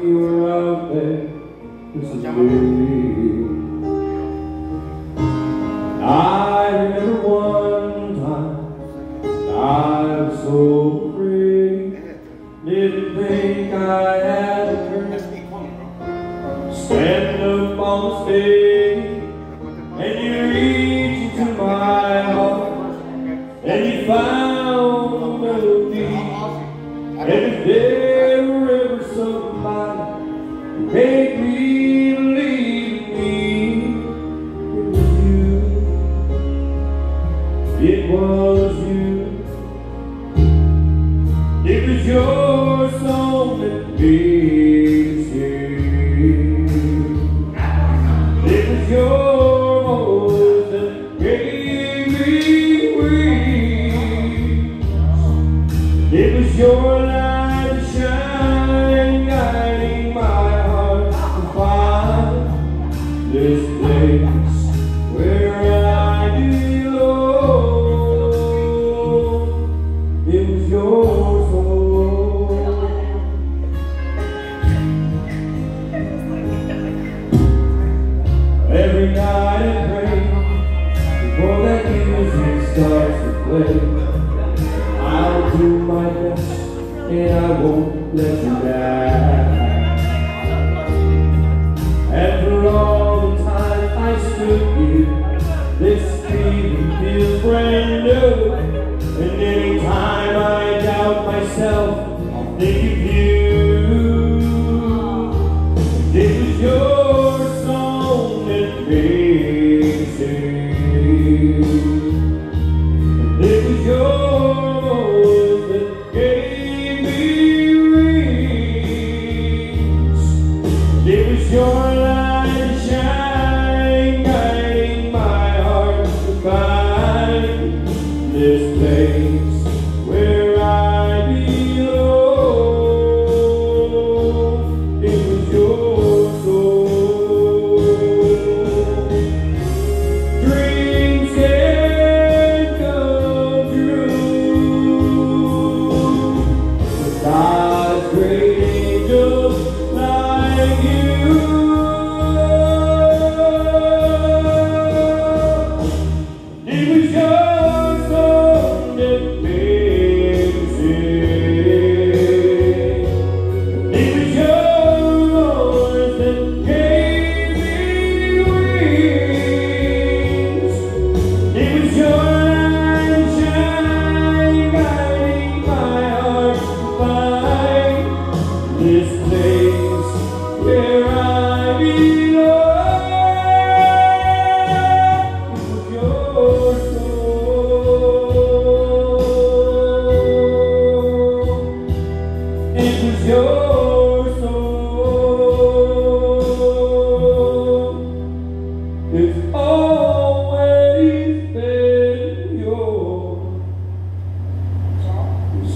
You were out there, this is and you reach into my heart. And you found a melody and if there ever somebody made me believe in me. It was you it was you. It was your It was your light that shine, guiding my heart to find this place where I belong. It was your soul. Oh Every night I pray before that music starts to play. It was your song that sing. It You're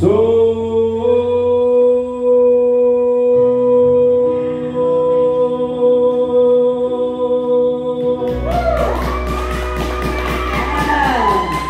Sou